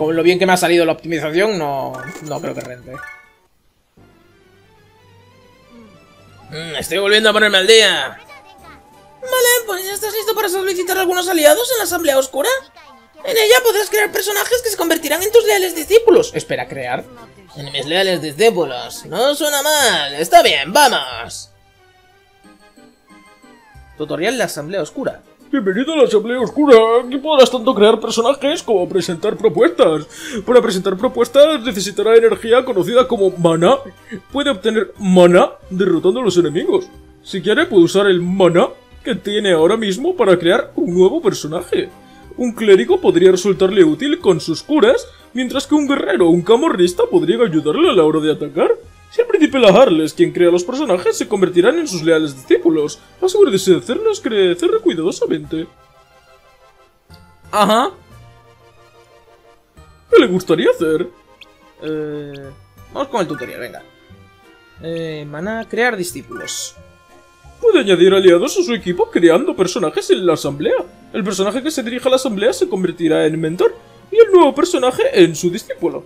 Con lo bien que me ha salido la optimización, no, no creo que rente. Mm, estoy volviendo a ponerme al día. Vale, pues ya estás listo para solicitar algunos aliados en la Asamblea Oscura. En ella podrás crear personajes que se convertirán en tus leales discípulos. Espera, ¿crear? En mis leales discípulos. No suena mal. Está bien, vamos. Tutorial La Asamblea Oscura. Bienvenido a la Asamblea Oscura. Aquí podrás tanto crear personajes como presentar propuestas. Para presentar propuestas necesitará energía conocida como mana. Puede obtener mana derrotando a los enemigos. Si quiere puede usar el mana que tiene ahora mismo para crear un nuevo personaje. Un clérigo podría resultarle útil con sus curas, mientras que un guerrero o un camorrista podrían ayudarle a la hora de atacar. Si el príncipe Laharles quien crea los personajes, se convertirán en sus leales discípulos. Asegúrese de hacerlos crecer cuidadosamente. Ajá. ¿Qué le gustaría hacer? Eh, vamos con el tutorial, venga. Eh, maná, crear discípulos. Puede añadir aliados a su equipo creando personajes en la asamblea. El personaje que se dirija a la asamblea se convertirá en mentor y el nuevo personaje en su discípulo.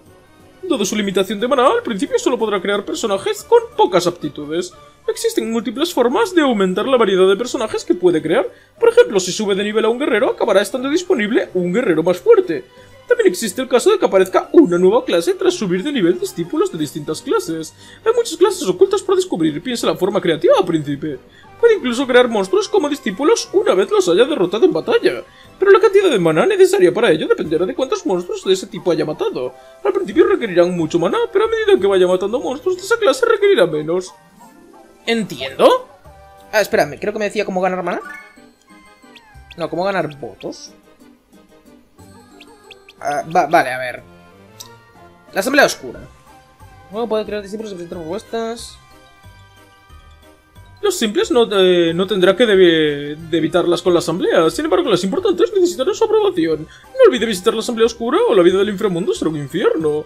Dado su limitación de maná, al principio solo podrá crear personajes con pocas aptitudes. Existen múltiples formas de aumentar la variedad de personajes que puede crear. Por ejemplo, si sube de nivel a un guerrero, acabará estando disponible un guerrero más fuerte. También existe el caso de que aparezca una nueva clase tras subir de nivel discípulos de distintas clases. Hay muchas clases ocultas por descubrir, piensa la forma creativa, príncipe. Puede incluso crear monstruos como discípulos una vez los haya derrotado en batalla. Pero la cantidad de maná necesaria para ello dependerá de cuántos monstruos de ese tipo haya matado. Al principio requerirán mucho maná, pero a medida que vaya matando monstruos de esa clase requerirá menos. ¿Entiendo? Ah, espérame, creo que me decía cómo ganar maná. No, cómo ganar votos. Ah, va- vale, a ver. La Asamblea Oscura. Bueno, puede crear discípulos presentar propuestas. Los simples no, eh, no tendrá que debe- de evitarlas con la asamblea, sin embargo las importantes necesitarán su aprobación. No olvide visitar la asamblea oscura o la vida del inframundo será un infierno.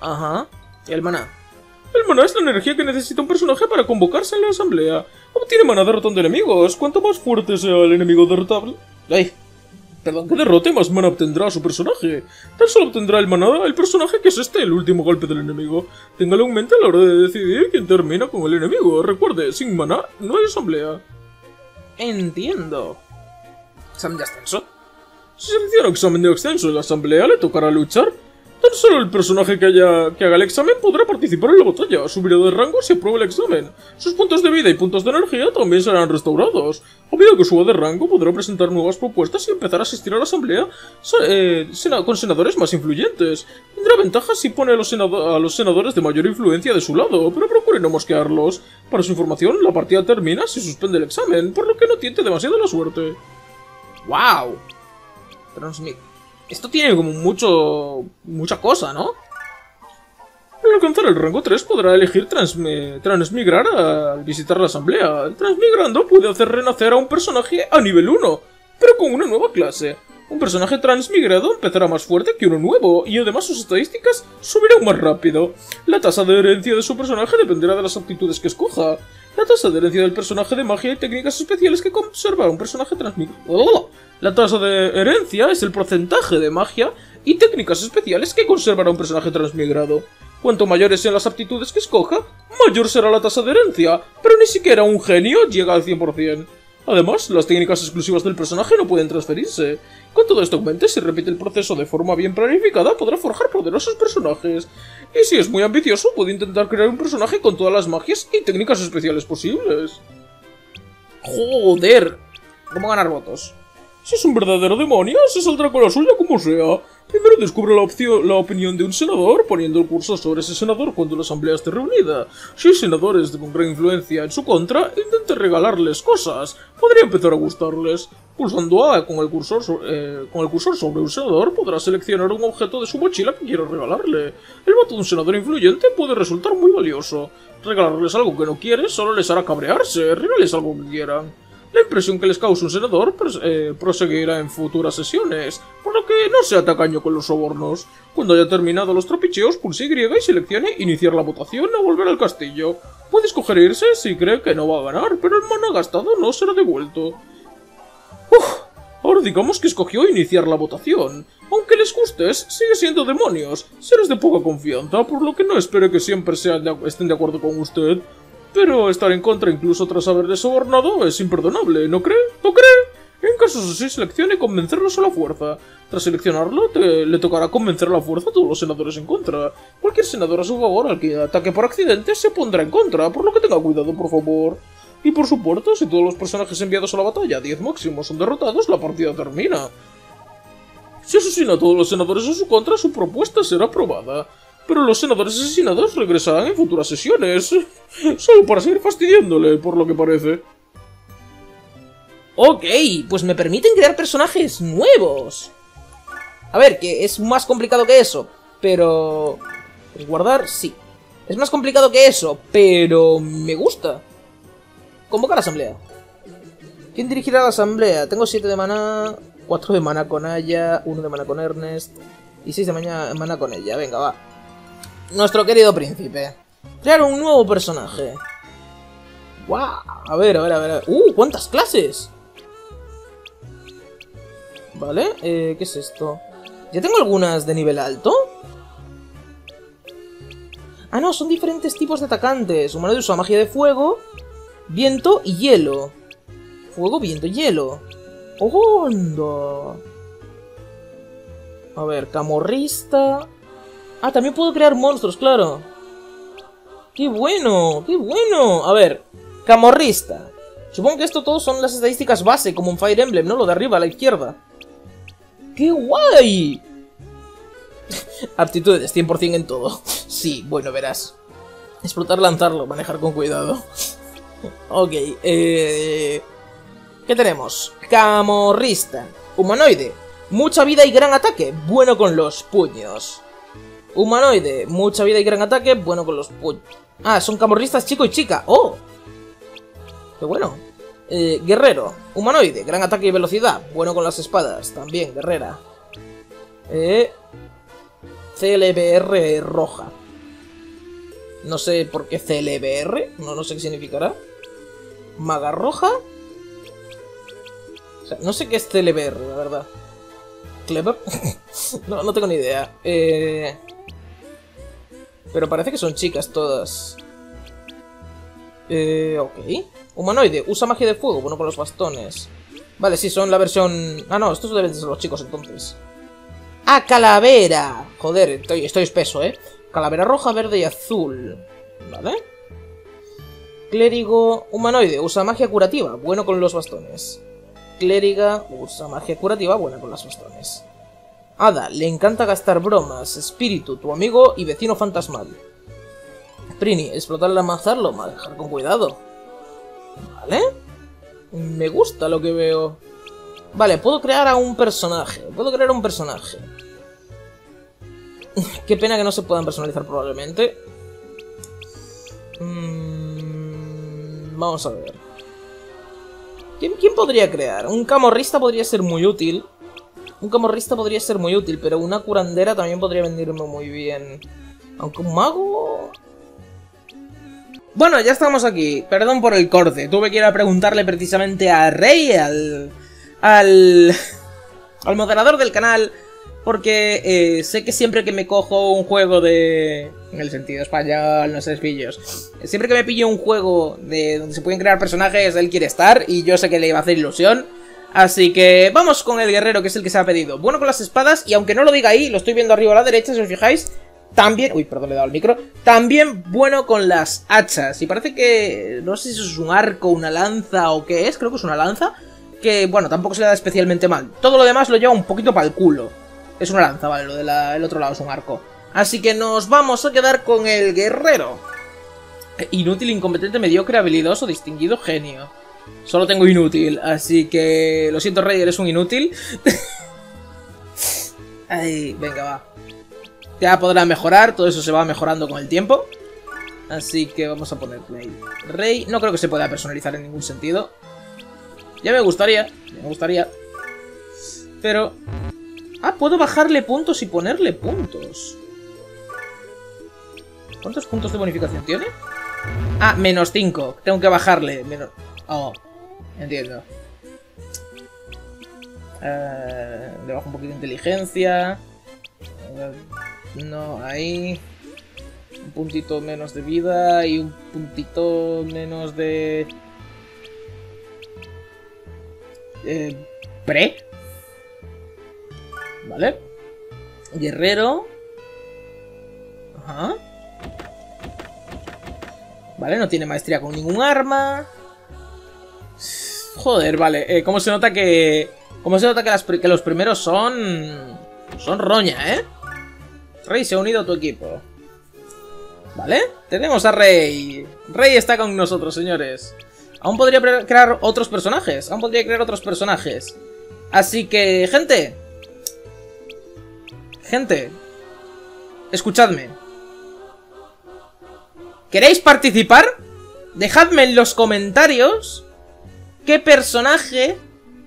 Ajá. ¿Y el maná? El maná es la energía que necesita un personaje para convocarse en la asamblea. Obtiene maná derrotando enemigos. Cuanto más fuerte sea el enemigo derrotable, Ay, perdón, que derrote, más mana obtendrá su personaje. Tan solo obtendrá el maná el personaje que es este el último golpe del enemigo. Téngalo en mente a la hora de decidir quién termina con el enemigo. Recuerde, sin maná no hay asamblea. entiendo. Examen de ascenso. Si se menciona examen de ascenso en la asamblea, le tocará luchar. Tan solo el personaje que, haya, que haga el examen podrá participar en la batalla, subirá de rango si aprueba el examen. Sus puntos de vida y puntos de energía también serán restaurados. A medida que suba de rango, podrá presentar nuevas propuestas y empezar a asistir a la asamblea sa- eh, con senadores más influyentes. Tendrá ventajas si pone a los, a los senadores de mayor influencia de su lado, pero procure no mosquearlos. Para su información, la partida termina si suspende el examen, por lo que no tiente demasiado la suerte. ¡Wow! Transmit. Esto tiene como mucho... mucha cosa, ¿no? Al alcanzar el rango 3 podrá elegir transmi- transmigrar al visitar la asamblea. Transmigrando puede hacer renacer a un personaje a nivel 1, pero con una nueva clase. Un personaje transmigrado empezará más fuerte que uno nuevo, y además sus estadísticas subirán más rápido. La tasa de herencia de su personaje dependerá de las aptitudes que escoja. La tasa de herencia del personaje de magia y técnicas especiales que conserva un personaje transmigrado. La tasa de herencia es el porcentaje de magia y técnicas especiales que conservará un personaje transmigrado. Cuanto mayores sean las aptitudes que escoja, mayor será la tasa de herencia, pero ni siquiera un genio llega al 100%. Además, las técnicas exclusivas del personaje no pueden transferirse. Con todo esto en mente, si repite el proceso de forma bien planificada, podrá forjar poderosos personajes. Y si es muy ambicioso, puede intentar crear un personaje con todas las magias y técnicas especiales posibles. ¡Joder! ¿Cómo ganar votos? Si es un verdadero demonio, se saldrá con la suya como sea. Primero descubre la, opción, la opinión de un senador, poniendo el cursor sobre ese senador cuando la asamblea esté reunida. Si hay senadores con gran influencia en su contra, intente regalarles cosas. Podría empezar a gustarles. Pulsando A con el, cursor so- eh, con el cursor sobre un senador, podrá seleccionar un objeto de su mochila que quiera regalarle. El voto de un senador influyente puede resultar muy valioso. Regalarles algo que no quiere solo les hará cabrearse. Regales algo que quieran. La impresión que les causa un senador eh, proseguirá en futuras sesiones, por lo que no sea tacaño con los sobornos. Cuando haya terminado los trapicheos, pulse Y y seleccione iniciar la votación o volver al castillo. Puede escoger irse si cree que no va a ganar, pero el mana gastado no será devuelto. Uf, ahora digamos que escogió iniciar la votación. Aunque les gustes, sigue siendo demonios. Seres de poca confianza, por lo que no espere que siempre estén de acuerdo con usted. Pero estar en contra incluso tras haberle sobornado es imperdonable, ¿no cree? ¿No cree? En casos así, seleccione convencerlos a la fuerza. Tras seleccionarlo, te- le tocará convencer a la fuerza a todos los senadores en contra. Cualquier senador a su favor al que ataque por accidente se pondrá en contra, por lo que tenga cuidado, por favor. Y por supuesto, si todos los personajes enviados a la batalla, 10 máximos, son derrotados, la partida termina. Si asesina a todos los senadores en su contra, su propuesta será aprobada. Pero los senadores asesinados regresarán en futuras sesiones. Solo para seguir fastidiándole, por lo que parece. Ok, pues me permiten crear personajes nuevos. A ver, que es más complicado que eso, pero... Guardar, sí. Es más complicado que eso, pero me gusta. Convocar asamblea. ¿Quién dirigirá la asamblea? Tengo 7 de maná, 4 de maná con Aya, 1 de maná con Ernest y 6 de maná con ella. Venga, va. Nuestro querido príncipe. Crear un nuevo personaje. ¡Wow! A ver, a ver, a ver. ¡Uh! ¿Cuántas clases? Vale, eh, ¿qué es esto? ¿Ya tengo algunas de nivel alto? Ah, no, son diferentes tipos de atacantes. Humano usa magia de fuego, viento y hielo. Fuego, viento y hielo. ¡Onda! A ver, camorrista. Ah, también puedo crear monstruos, claro. ¡Qué bueno! ¡Qué bueno! A ver, camorrista. Supongo que esto todo son las estadísticas base, como en Fire Emblem, ¿no? Lo de arriba, a la izquierda. ¡Qué guay! Aptitudes, 100% en todo. Sí, bueno, verás. Explotar, lanzarlo, manejar con cuidado. ok, eh... ¿Qué tenemos? Camorrista. Humanoide. Mucha vida y gran ataque. Bueno con los puños. Humanoide. Mucha vida y gran ataque. Bueno con los puños. Ah, son camorristas chico y chica. ¡Oh! ¡Qué bueno! Eh, guerrero. Humanoide. Gran ataque y velocidad. Bueno con las espadas. También, guerrera. Eh... CLBR roja. No sé por qué CLBR. No, no sé qué significará. Maga roja. No sé qué es CLBR, la verdad. ¿Clever? no, no tengo ni idea. Eh... Pero parece que son chicas todas. Eh, ok. Humanoide, usa magia de fuego, bueno con los bastones. Vale, sí, son la versión... Ah, no, estos deben ser los chicos entonces. ¡Ah, calavera! Joder, estoy, estoy espeso, ¿eh? Calavera roja, verde y azul. Vale. Clérigo humanoide, usa magia curativa, bueno con los bastones. Clériga, usa magia curativa, buena con los bastones. Hada, le encanta gastar bromas. Espíritu, tu amigo y vecino fantasmal. Prini, explotar el almazarlo, manejar con cuidado. Vale. Me gusta lo que veo. Vale, puedo crear a un personaje. Puedo crear a un personaje. Qué pena que no se puedan personalizar probablemente. Mm, vamos a ver. ¿Quién, ¿Quién podría crear? Un camorrista podría ser muy útil. Un camorrista podría ser muy útil, pero una curandera también podría venirme muy bien. Aunque un mago... Bueno, ya estamos aquí. Perdón por el corte. Tuve que ir a preguntarle precisamente a Rey, al... al... al moderador del canal, porque eh, sé que siempre que me cojo un juego de... En el sentido español, no sé, pillos. Siempre que me pillo un juego de donde se pueden crear personajes, él quiere estar y yo sé que le iba a hacer ilusión. Así que vamos con el guerrero, que es el que se ha pedido. Bueno con las espadas, y aunque no lo diga ahí, lo estoy viendo arriba a la derecha, si os fijáis. También... Uy, perdón, le he dado el micro. También bueno con las hachas. Y parece que... No sé si eso es un arco, una lanza o qué es. Creo que es una lanza. Que, bueno, tampoco se le da especialmente mal. Todo lo demás lo lleva un poquito para el culo. Es una lanza, vale, lo del otro lado es un arco. Así que nos vamos a quedar con el guerrero. Inútil, incompetente, mediocre, habilidoso, distinguido, genio. Solo tengo inútil, así que... Lo siento, Rey, eres un inútil. Ay, venga, va. Ya podrá mejorar, todo eso se va mejorando con el tiempo. Así que vamos a poner Rey. Rey, no creo que se pueda personalizar en ningún sentido. Ya me gustaría, ya me gustaría. Pero... Ah, puedo bajarle puntos y ponerle puntos. ¿Cuántos puntos de bonificación tiene? Ah, menos 5. Tengo que bajarle. Menos... Oh, entiendo. Eh, le bajo un poquito de inteligencia. No, ahí. Un puntito menos de vida y un puntito menos de... Eh, pre. Vale. Guerrero. Ajá. Vale, no tiene maestría con ningún arma. Joder, vale. Eh, ¿Cómo se nota que... ¿Cómo se nota que, que los primeros son... Son roña, ¿eh? Rey se ha unido a tu equipo. ¿Vale? Tenemos a Rey. Rey está con nosotros, señores. Aún podría crear otros personajes. Aún podría crear otros personajes. Así que, gente. Gente. Escuchadme. ¿Queréis participar? Dejadme en los comentarios qué personaje,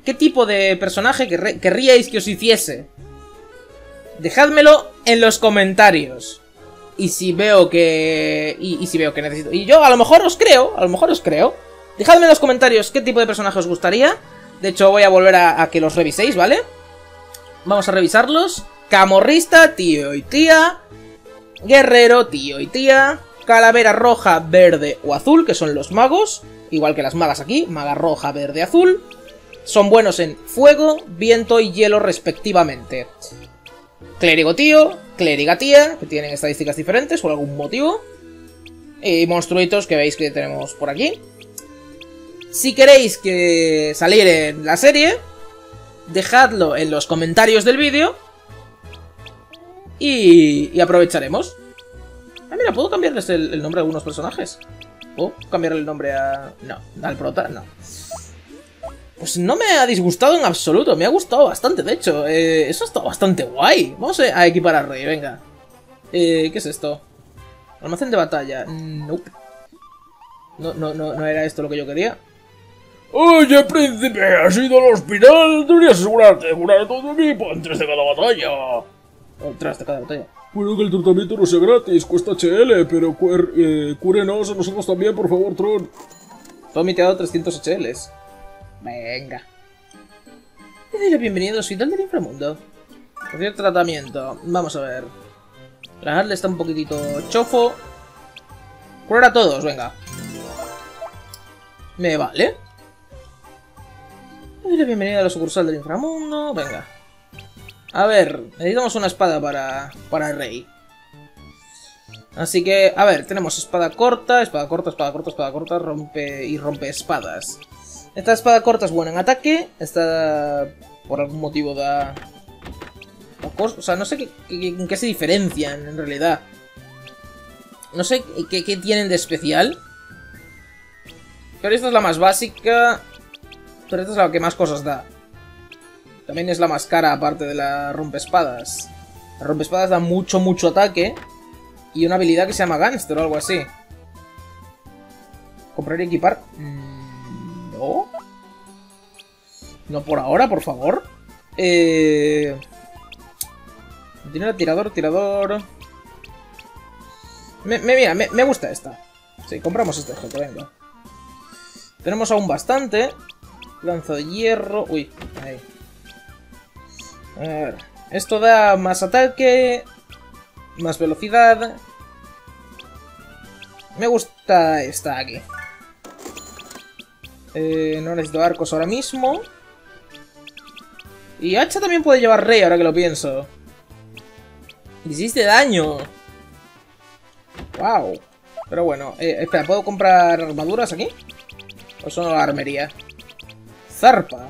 qué tipo de personaje querríais que os hiciese. Dejádmelo en los comentarios. Y si veo que... Y, si veo que necesito... Y yo a lo mejor os creo, a lo mejor os creo. Dejadme en los comentarios qué tipo de personaje os gustaría. De hecho voy a volver a, a que los reviséis, ¿vale? Vamos a revisarlos. Camorrista, tío y tía. Guerrero, tío y tía calavera roja, verde o azul, que son los magos, igual que las magas aquí, maga roja, verde, azul. Son buenos en fuego, viento y hielo respectivamente. Clérigo tío, clériga tía, que tienen estadísticas diferentes por algún motivo. Y monstruitos que veis que tenemos por aquí. Si queréis que salir en la serie, dejadlo en los comentarios del vídeo. Y, aprovecharemos. Ah, mira, puedo cambiarles el, nombre a algunos personajes. ¿Puedo cambiarle el nombre a... No, al prota, no. Pues no me ha disgustado en absoluto, me ha gustado bastante, de hecho. Eh, eso ha estado bastante guay. Vamos a equipar a Rey, venga. Eh, ¿Qué es esto? Almacén de batalla. Nope. No, no, no, no era esto lo que yo quería. Oye, príncipe, has ido al hospital. Deberías asegurarte de curar a todo tu equipo antes de cada batalla. Antes de cada batalla. Puede que el tratamiento no sea gratis, cuesta HL, pero eh, cúrenos a nosotros también, por favor, Tron. Tommy te ha dado 300 HLs. Venga. Bienvenido, bienvenido, soy del inframundo. Hacer tratamiento. Vamos a ver. La está un poquitito chofo. Curar a todos, venga. Me vale. Bienvenido a la sucursal del inframundo. Venga. A ver, necesitamos una espada para, para el rey. Así que, a ver, tenemos espada corta, espada corta, espada corta, espada corta, rompe y rompe espadas. Esta espada corta es buena en ataque, esta por algún motivo da... O sea, no sé qué, en qué se diferencian en realidad. No sé qué, qué tienen de especial. Pero esta es la más básica, pero esta es la que más cosas da. También es la más cara aparte de la rompespadas. La rompespadas da mucho, mucho ataque. Y una habilidad que se llama Gangster o algo así. ¿Comprar y equipar? Mm, No. No por ahora, por favor. Eh... Tiene tirador, tirador... Me, me, mira, me, me gusta esta. Sí, compramos este objeto, venga. Tenemos aún bastante. Lanza de hierro. Uy, ahí. A ver. Esto da más ataque. Más velocidad. Me gusta esta aquí. Eh, no necesito arcos ahora mismo. Y hacha también puede llevar rey, ahora que lo pienso. Hiciste daño. Wow. Pero bueno, eh, espera, ¿puedo comprar armaduras aquí? ¿O solo la armería? Zarpa.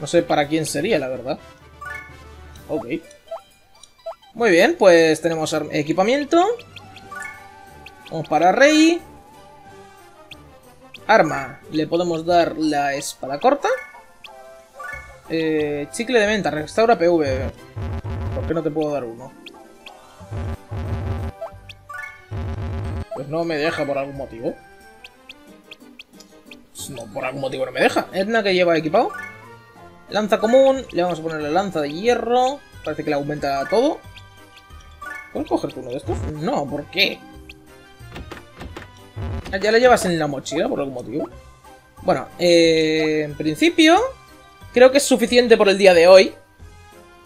No sé para quién sería, la verdad. Ok. Muy bien, pues tenemos equipamiento. Vamos para Rey. Arma. Le podemos dar la espada corta. Eh, chicle de menta. Restaura PV. ¿Por qué no te puedo dar uno? Pues no me deja por algún motivo. No, por algún motivo no me deja. Edna que lleva equipado. Lanza común. Le vamos a poner la lanza de hierro. Parece que le aumenta todo. ¿Puedes cogerte uno de estos? No, ¿por qué? Ah, Ya la llevas en la mochila por algún motivo. Bueno, eh, en principio creo que es suficiente por el día de hoy.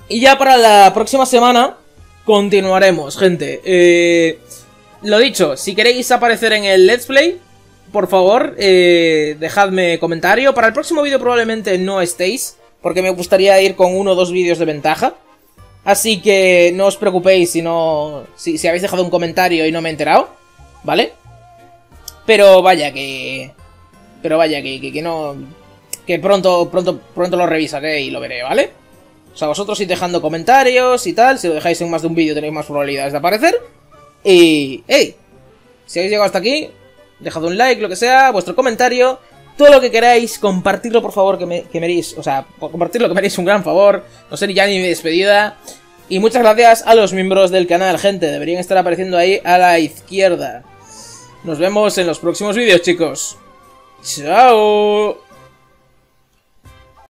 Y ya para la próxima semana continuaremos, gente. Eh, lo dicho, si queréis aparecer en el Let's Play, por favor, eh, dejadme comentario. Para el próximo vídeo probablemente no estéis, porque me gustaría ir con uno o dos vídeos de ventaja. Así que no os preocupéis si no. Si, habéis dejado un comentario y no me he enterado. ¿Vale? Pero vaya que. Pero vaya que, que, no. Que pronto, pronto, pronto lo revisaré y lo veré, ¿vale? O sea, vosotros id dejando comentarios y tal. Si lo dejáis en más de un vídeo tenéis más probabilidades de aparecer. Y. ¡Ey! Si habéis llegado hasta aquí, dejad un like, lo que sea, vuestro comentario. Todo lo que queráis, compartirlo por favor, que me, que o sea, compartirlo que me haréis un gran favor. No sé ni ya ni mi despedida. Y muchas gracias a los miembros del canal, gente. Deberían estar apareciendo ahí a la izquierda. Nos vemos en los próximos vídeos, chicos. ¡Chao!